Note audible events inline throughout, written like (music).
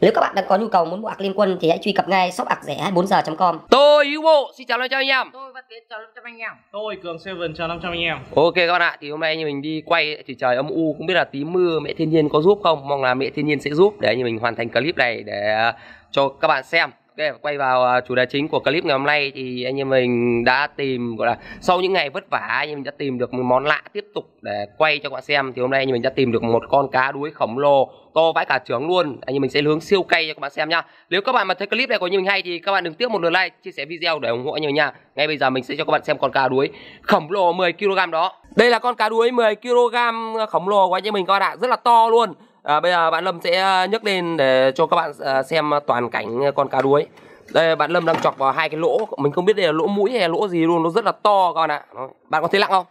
Nếu các bạn đang có nhu cầu muốn mua ạc liên quân thì hãy truy cập ngay shop ạc rẻ 24giờ.com. Tôi Hữu Bộ xin chào lại cho anh em. Tôi Văn Tiến chào 500 anh em. Tôi Cường Seven chào 500 anh em Ok các bạn ạ, thì hôm nay như mình đi quay thì trời âm u không biết là tí mưa mẹ thiên nhiên có giúp không? Mong là mẹ thiên nhiên sẽ giúp để như mình hoàn thành clip này để cho các bạn xem. Okay, quay vào à, chủ đề chính của clip ngày hôm nay thì anh em mình đã tìm gọi là sau những ngày vất vả anh em mình đã tìm được một món lạ tiếp tục để quay cho các bạn xem. Thì hôm nay anh em mình đã tìm được một con cá đuối khổng lồ to vãi cả trứng luôn. Anh em mình sẽ hướng siêu cay cho các bạn xem nhá. Nếu các bạn mà thấy clip này của anh em mình hay thì các bạn đừng tiếc một lượt like chia sẻ video để ủng hộ anh em nha. Ngay bây giờ mình sẽ cho các bạn xem con cá đuối khổng lồ 10 kg đó. Đây là con cá đuối 10 kg ờ, khổng lồ của anh em mình các bạn ạ. Rất là to luôn à, bây giờ bạn Lâm sẽ nhấc lên để cho các bạn à, xem toàn cảnh con cá đuối. Đây bạn Lâm đang chọc vào hai cái lỗ. Mình không biết đây là lỗ mũi hay lỗ gì luôn nó rất là to các bạn ạ. Bạn có thấy lặng không?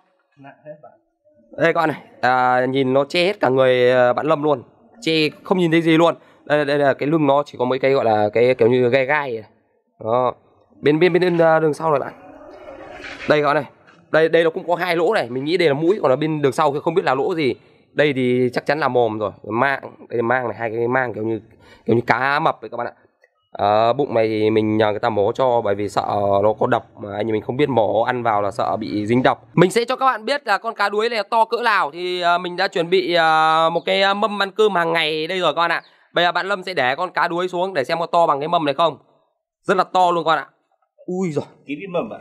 Đây các bạn này à, nhìn nó che hết cả người à, bạn Lâm luôn. Che không nhìn thấy gì luôn. Đây, đây là cái lưng nó chỉ có mấy cái gọi là cái kiểu như gai gai. Này. đó bên bên bên à, đường sau này bạn. Đây các bạn này đây đây nó cũng có hai lỗ này. Mình nghĩ đây là mũi còn ở bên đường sau thì không biết là lỗ gì đây thì chắc chắn là mồm rồi mang đây là mang này hai cái mang kiểu như kiểu như cá mập đấy các bạn ạ. À, bụng này thì mình nhờ người ta mổ cho bởi vì sợ nó có độc mà anh mình không biết mổ ăn vào là sợ bị dính độc. Mình sẽ cho các bạn biết là con cá đuối này to cỡ nào thì à, mình đã chuẩn bị à, một cái mâm ăn cơm hàng ngày đây rồi các bạn ạ. Bây giờ bạn Lâm sẽ để con cá đuối xuống để xem có to bằng cái mâm này không. Rất là to luôn các bạn ạ. Ui rồi Ký biết mầm ạ.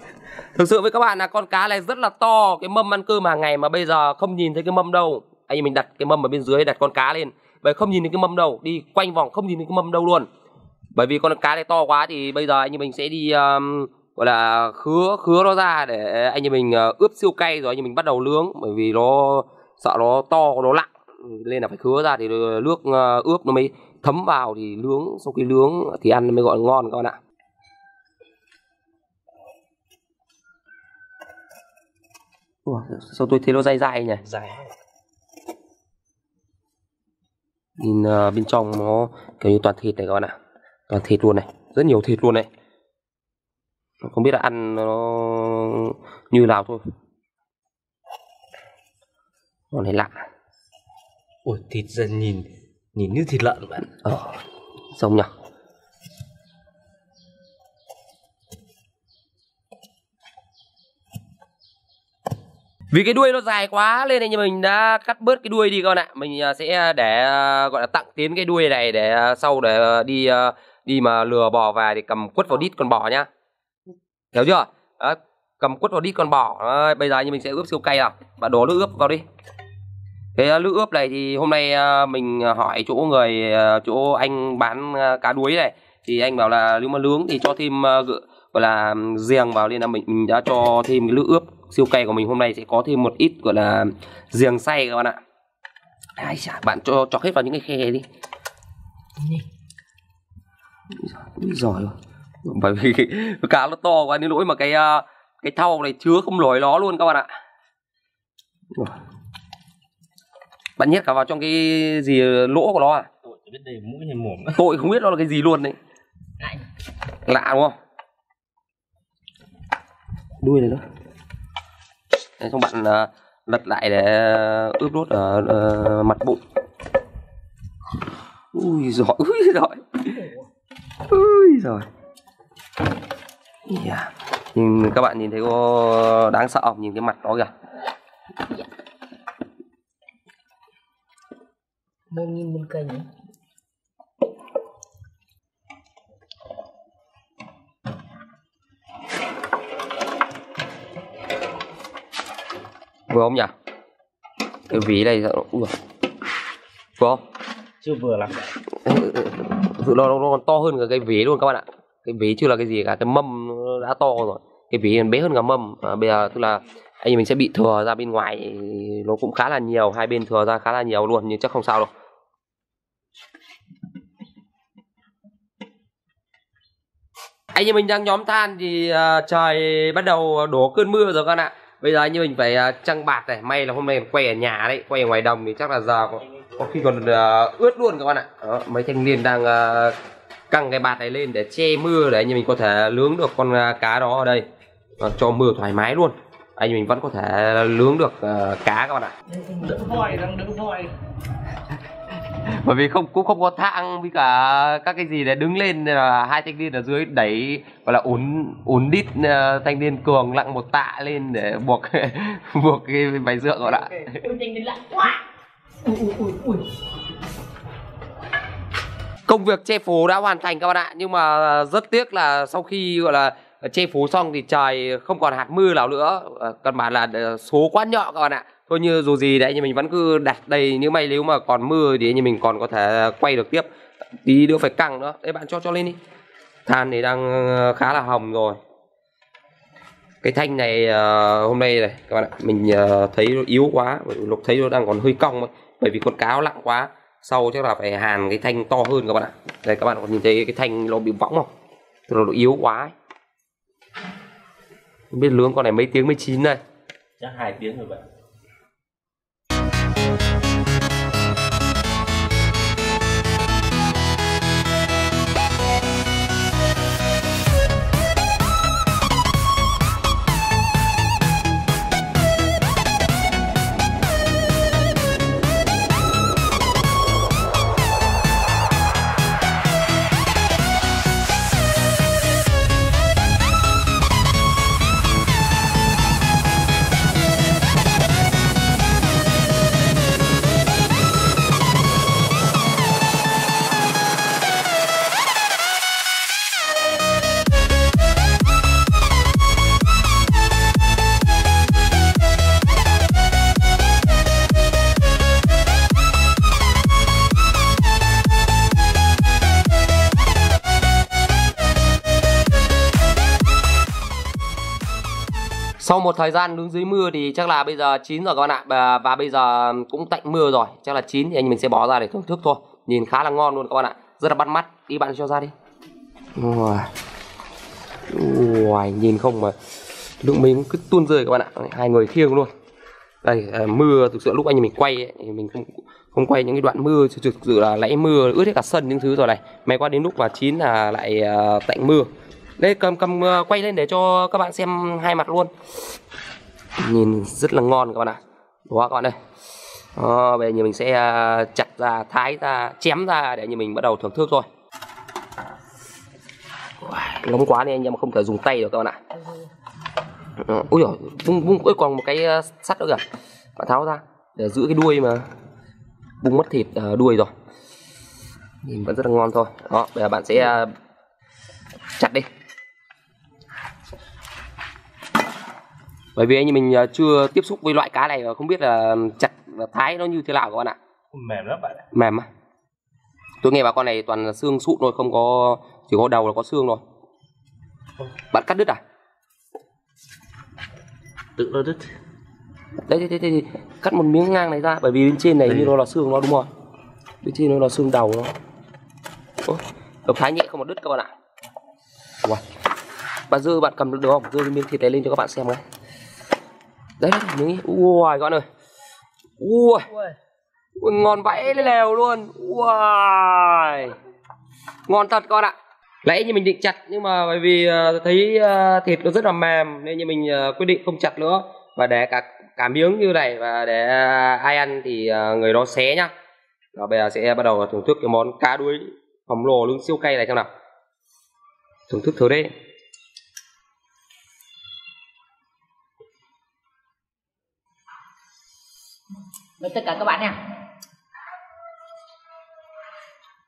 Thực sự với các bạn là con cá này rất là to Cái mâm ăn cơm hàng ngày mà bây giờ không nhìn thấy cái mâm đâu anh em mình đặt cái mâm ở bên dưới đặt con cá lên. Bởi không nhìn thấy cái mâm đâu Đi quanh vòng không nhìn thấy cái mâm đâu luôn. Bởi vì con cá này to quá thì bây giờ anh em mình sẽ đi um, Gọi là khứa khứa nó ra để anh em mình uh, ướp siêu cay rồi anh em mình bắt đầu nướng. Bởi vì nó sợ nó to nó nặng Nên là phải khứa ra thì nước uh, ướp nó mới thấm vào thì nướng. Sau khi nướng thì ăn mới gọi là ngon các bạn ạ. Ủa, sao tôi thấy nó dai dai nhỉ? Dai. Nhìn uh, bên trong nó kiểu như toàn thịt này các bạn ạ. Toàn thịt luôn này. Rất nhiều thịt luôn này. Không biết là ăn nó như nào thôi. Con này lạ. Ui thịt dần nhìn Nhìn như thịt lợn bạn Ờ, giống nhỉ Vì cái đuôi nó dài quá nên anh mình đã cắt bớt cái đuôi đi con ạ. Mình à, sẽ à, để à, gọi là tặng tiến cái đuôi này để sau để đi đi mà lừa bò về thì cầm quất vào đít con bò nhá. Hiểu chưa? Đó, cầm quất vào đít con bò. Đó, bây giờ như mình sẽ ướp siêu cay nào. Bạn đổ nước ướp vào đi. Cái nước ướp này thì hôm nay mình hỏi chỗ người chỗ anh bán cá đuối này thì anh bảo là nếu mà nướng thì cho thêm gọi là riềng vào nên là mình, mình đã cho thêm cái nước ướp siêu cay của mình. Hôm nay sẽ có thêm một ít gọi là riềng xay các bạn ạ. Ai chả, bạn cho cho hết vào những cái khe đi. Giời ơi. Bởi vì cá nó to quá đến nỗi mà cái cái thau này chứa không nổi nó luôn các bạn ạ. Bạn nhét cả vào trong cái gì lỗ của nó à? Tôi biết đây mũi hay mồm. Tôi không biết nó là cái gì luôn đấy. Lạ đúng không Đuôi này nữa. Đấy, xong bạn uh, lật lại để à, ướp đốt ở uh, mặt bụng. Ui giỏi (laughs) ui giỏi ui giỏi yeah. Dạ. nhìn các bạn nhìn thấy có đáng sợ không? Nhìn cái mặt nó kìa. Một nghìn một cây vừa không nhỉ? Cái ví này ui. Vừa không? Chưa vừa lắm. Sự nó, nó còn to hơn cả cái ví luôn các bạn ạ. Cái ví chưa là cái gì cả cái mâm đã to rồi. Cái ví bé hơn cả mâm. À, bây giờ tức là anh mình sẽ bị thừa ra bên ngoài nó cũng khá là nhiều hai bên thừa ra khá là nhiều luôn nhưng chắc không sao đâu. Anh như mình đang nhóm than thì uh, trời bắt đầu đổ cơn mưa rồi các bạn ạ bây giờ như mình phải uh, trăng bạt này may là hôm nay quay ở nhà đấy quay ở ngoài đồng thì chắc là giờ có, có khi còn uh, ướt luôn các bạn ạ. Đó, mấy thanh niên đang uh, căng cái bạt này lên để che mưa để anh mình có thể lướng được con uh, cá đó ở đây. Và cho mưa thoải mái luôn. Anh mình vẫn có thể lướng được uh, cá các bạn ạ. Đứng voi đang đứng voi. (laughs) bởi vì không cũng không có thang với cả các cái gì để đứng lên là hai thanh niên ở dưới đẩy gọi là uốn uốn đít ờ, thanh niên cường lặng một tạ lên để buộc (laughs) buộc cái váy dượng gọi ui. công việc che phủ đã hoàn thành các bạn ạ nhưng mà rất tiếc là sau khi gọi là che phủ xong thì trời không còn hạt mưa nào nữa. Ờ, căn bản là ờ, số quá nhỏ các bạn ạ thôi như dù gì đấy thì mình vẫn cứ đặt đầy nếu may nếu mà còn mưa thì như mình còn có thể quay được tiếp. Tí nữa phải căng nữa. Đấy bạn cho cho lên đi. Than thì đang ờ, khá là hồng rồi. Cái thanh này uh, hôm nay này các bạn ạ mình uh, thấy nó yếu quá lúc lục thấy nó đang còn hơi cong ấy. bởi vì con cáo nặng quá. Sau chắc là phải hàn cái thanh to hơn các bạn ạ. Đây các bạn còn nhìn thấy cái thanh nó bị võng không? Tức là nó yếu quá ấy. không biết lướng con này mấy tiếng mới chín đây? Chắc hai tiếng rồi bạn. Sau một thời gian đứng dưới mưa thì chắc là bây giờ chín rồi các bạn ạ. Và, và bây giờ cũng tạnh mưa rồi chắc là chín thì anh mình sẽ bỏ ra để thưởng thức thôi. Nhìn khá là ngon luôn các bạn ạ. Rất là bắt mắt. Đi bạn cho ra đi. Ngoài Ui, nhìn không mà lượng mình cứ tuôn rơi các bạn ạ. Hai người khiêng luôn. Đây à, mưa thực sự lúc anh mình quay ấy, thì mình không không quay những cái đoạn mưa thực sự là lẫy mưa ướt hết cả sân những thứ rồi này. May quá đến lúc mà chín là lại à, tạnh mưa đây cầm cầm ờ, quay lên để cho các bạn xem hai mặt luôn. Nhìn rất là ngon các bạn ạ. Đó các bạn ơi? Đó, bây giờ như mình sẽ ờ, chặt ra thái ra chém ra để như mình bắt đầu thưởng thức thôi. Nóng quá nên anh em không thể dùng tay được các bạn ạ. À, ui rồi bung bung ôi, còn một cái sắt nữa kìa. Bạn tháo ra để giữ cái đuôi mà bung mất thịt đuôi rồi. Nhìn vẫn rất là ngon thôi. Đó bây giờ bạn sẽ chặt đi. Bởi vì anh mình ờ, chưa tiếp xúc với loại cá này và không biết là chặt và thái nó như thế nào các bạn ạ. Mềm lắm bạn ạ. mềm á. Tôi nghe bà con này toàn là xương sụn thôi không có chỉ có đầu là có xương thôi. Bạn cắt đứt à? Tự nó đứt. đấy thế, thế, cắt một miếng ngang này ra bởi vì bên trên này Đây. như nó là xương nó đúng không bên trên nó là xương đầu nó. Độc thái nhẹ không một đứt các bạn ạ. Wow. bạn dư bạn cầm được không? Dư miếng thịt này lên cho các bạn xem cái đấy đấy ấy. ui bạn ơi ui Ui. Ui, ngon vãi lèo luôn Wow. Ngon thật con ạ Nãy như mình định chặt nhưng mà bởi vì ờ, thấy ờ, thịt nó rất là mềm nên như mình ờ, quyết định không chặt nữa và để cả cả miếng như này và để ai ăn thì người đó xé nhá. Rồi bây giờ sẽ bắt đầu thưởng thức cái món cá đuối khổng lồ lưng siêu cay này xem nào. Thưởng thức thử đi. Mời tất cả các bạn nha.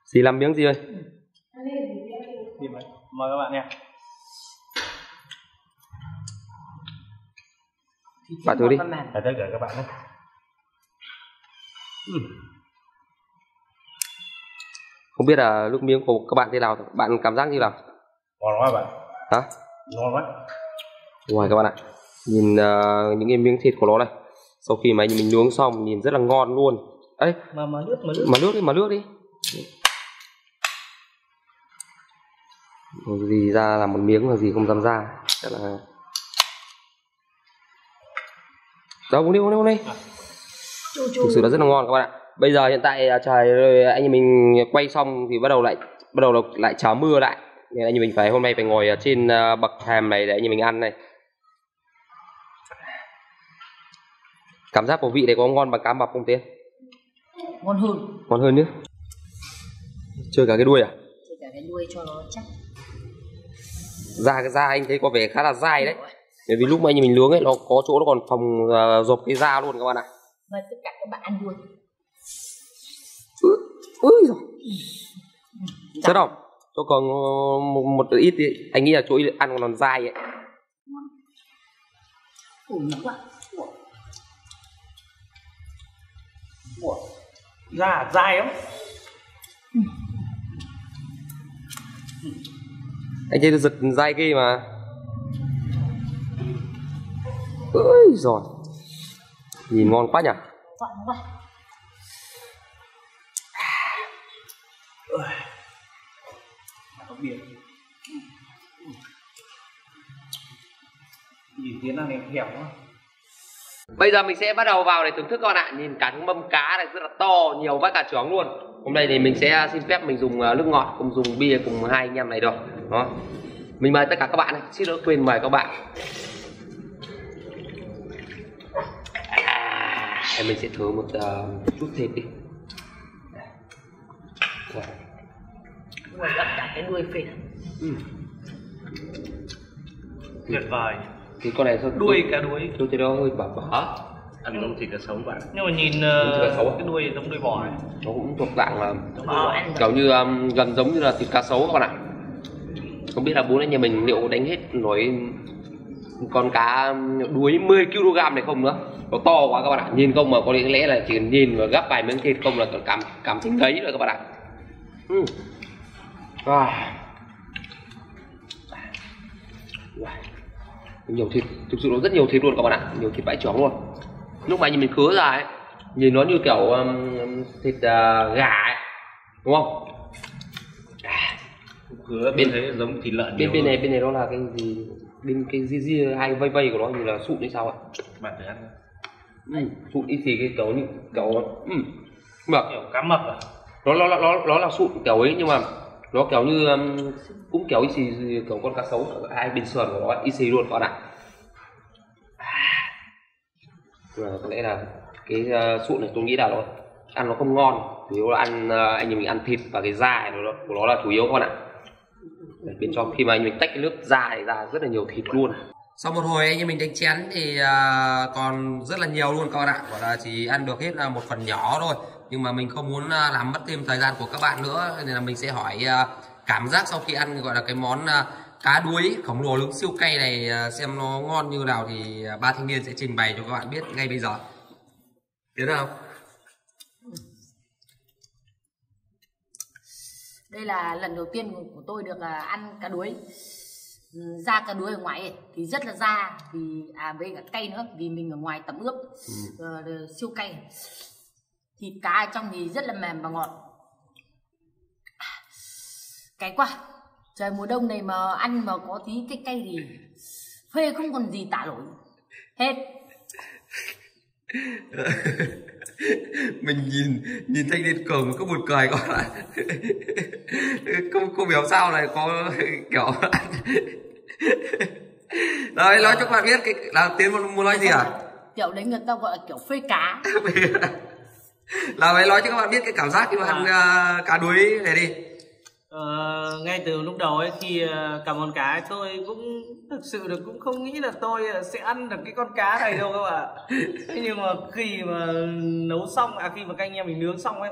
Gì làm miếng gì ơi? Đi mời. Mời các bạn nha. Bạn thử đi. Để tất cả các bạn nhé. Không biết là nước miếng của các bạn thế nào, bạn cảm giác như nào? Ngon quá bạn. Hả? Ngon quá. Ngoài các bạn ạ Nhìn ờ, những cái miếng thịt của nó này Sau khi mà mình nướng xong nhìn rất là ngon luôn. Ấy Mà mà nước mà nước. mà nước đi mà nước đi. Rồi gì ra làm một miếng là gì không dám ra. Chắc là Đâu uống đi uống đi uống đi. Chu chu. Thực sự là rất là ngon các bạn ạ. Bây giờ hiện tại à, trời ơi, anh em mình quay xong thì bắt đầu lại bắt đầu là- lại cháo mưa lại. Nên anh em mình phải hôm nay phải ngồi ở trên à, bậc thềm này để anh em mình ăn này cảm giác của vị này có ngon bằng cá mập không tiên ngon hơn. Ngon hơn nhé chơi cả cái đuôi à? Chơi cả cái đuôi cho nó chắc. Da cái da anh thấy có vẻ khá là dai đấy. Bởi vì lúc mà anh mình nướng ấy nó có chỗ nó còn phòng uh, dọc cái da luôn các bạn ạ. Mời tất cả các bạn ăn đuôi ui rồi chất không cho còn một, một ít đi anh nghĩ là chỗ ăn còn dai ấy. Ủ nóng quá Ủa. Da dai lắm. Anh nó giật dai ghê mà. Ui rồi nhìn ngon quá nhỉ? Ngon quá. Có biển. Nhìn tiếng ăn em hẻo quá Bây giờ mình sẽ bắt đầu vào để thưởng thức các bạn ạ. Nhìn cả cái mâm cá này rất là to, nhiều vắt cả chóng luôn. Hôm nay thì mình sẽ xin phép mình dùng ờ, nước ngọt, không dùng bia cùng hai anh em này đâu Đó. Mình mời tất cả các bạn này, xin lỗi quên mời các bạn. À, Mình sẽ thử một uh, chút thịt đi. Đuôi gấp cả cái đuôi phết Ừ. tuyệt vời Thì con này sao đuôi cá đuối Tôi thấy nó hơi bở bở ăn giống thịt cá sống bạn. Nhưng mà nhìn uh, sấu à? cái đuôi giống đuôi bò ấy. Nó cũng thuộc dạng là đuôi ăn kiểu như um, gần giống như là thịt cá sấu các bạn ạ. Không biết là bố anh nhà mình liệu đánh hết nổi con cá đuối 10 kg này không nữa. Nó to quá các bạn ạ. Nhìn không mà có lẽ là chỉ cần nhìn và gắp vài miếng thịt không là còn cảm cảm thấy ngấy rồi các bạn ạ. Ừ. à. Wow. Nhiều thịt thực sự nó rất nhiều thịt luôn các bạn ạ. Nhiều thịt bãi chóng luôn. Lúc mà nhìn mình khứa ra ấy nhìn nó như kiểu um, thịt uh, gà ấy đúng không? Cửa bên thấy giống thịt lợn bên nhiều bên này bên này nó là cái gì? Bên cái di di hay vây vây của nó như là sụn hay sao ạ? Bạn thử ăn ừ, sụn ít gì cái kiểu như kiểu ừ. mà kiểu cá mập à? Nó nó nó nó là sụn kiểu ấy nhưng mà nó kéo như um, cũng kéo ít xì kiểu con cá sấu ở hai bên sườn của nó ít xì luôn các bạn ạ. À, có lẽ là cái uh, sụn này tôi nghĩ là nó ăn nó không ngon chủ yếu là ăn uh, anh em mình ăn thịt và cái da nó, của nó là chủ yếu các bạn ạ. Để bên trong khi mà anh mình tách cái nước da này ra rất là nhiều thịt luôn. Sau một hồi anh em mình đánh chén thì uh, còn rất là nhiều luôn các bạn ạ. Gọi là chỉ ăn được hết là một phần nhỏ thôi nhưng mà mình không muốn à, làm mất thêm thời gian của các bạn nữa nên là mình sẽ hỏi à, cảm giác sau khi ăn gọi là cái món à, cá đuối khổng lồ nướng siêu cay này xem nó ngon như nào thì ba thanh niên sẽ trình bày cho các bạn biết ngay bây giờ. Tiến nào? Đây là lần đầu tiên của tôi được ăn cá đuối. Ừ, da cá đuối ở ngoài ấy, thì rất là da vì à với cả cay nữa vì mình ở ngoài tẩm ướp ờ, ờ, siêu cay thịt cá ở trong thì rất là mềm và ngọt. Cay quá trời mùa đông này mà ăn mà có tí cái cay thì phê không còn gì tả nổi. Hết. (laughs) Mình nhìn nhìn thanh niên cường có buồn cười ạ (laughs) không không hiểu sao lại có (laughs) kiểu rồi nói cho các bạn biết cái là tiến muốn nói gì à? Kiểu đấy người ta gọi là kiểu phê cá là phải nói cho các bạn biết cái cảm giác khi mà ăn uh, cá đuối này đi. Ờ, ngay từ lúc đầu ấy khi ờ, cầm con cá tôi cũng thực sự là cũng không nghĩ là tôi sẽ ăn được cái con cá này đâu các bạn. Thế nhưng mà khi mà nấu xong à khi mà các anh em mình nướng xong ấy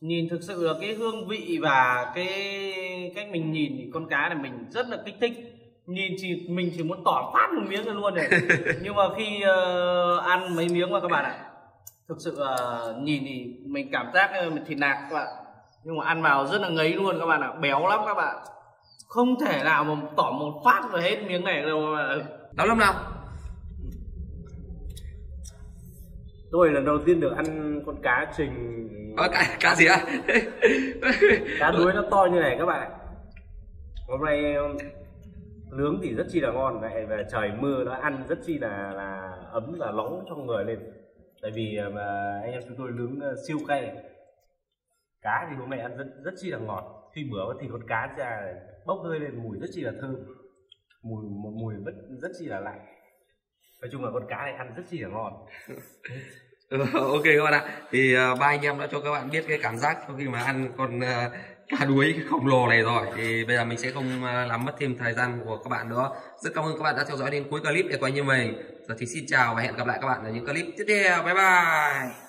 nhìn thực sự là cái hương vị và cái cách mình nhìn thì con cá này mình rất là kích thích. Nhìn chỉ mình chỉ muốn tỏ phát một miếng ra luôn này. (laughs) Nhưng mà khi ờ, ăn mấy miếng mà các bạn ạ thực sự là nhìn thì mình cảm giác mình thịt nạc các bạn. Nhưng mà ăn vào rất là ngấy luôn các bạn ạ. Béo lắm các bạn. Không thể nào mà tỏ một phát rồi hết miếng này đâu các bạn đó lâm nào? Tôi lần đầu tiên được ăn con cá trình. Ờ, cá, cá gì á (laughs) cá đuối nó to như này các bạn ạ. Hôm nay um, nướng thì rất chi là ngon. Vậy và trời mưa nó ăn rất chi là là ấm và nóng trong người lên tại vì ờ, mà anh em chúng tôi nướng ờ, siêu cay. Cá thì bố mẹ ăn rất rất chi là ngọt. Khi bữa thì con cá ra bốc hơi lên mùi rất chi là thơm. Mùi mùi rất rất chi là lạnh. Nói chung là con cá này ăn rất chi là ngon. Ừ, ok các bạn ạ. Thì uh, ba anh em đã cho các bạn biết cái cảm giác sau khi mà ăn con uh, cá đuối khổng lồ này rồi. Thì bây giờ mình sẽ không uh, làm mất thêm thời gian của các bạn nữa. Rất cảm ơn các bạn đã theo dõi đến cuối clip. Để quay như mình. Rồi thì xin chào và hẹn gặp lại các bạn ở những clip tiếp theo. Bye bye.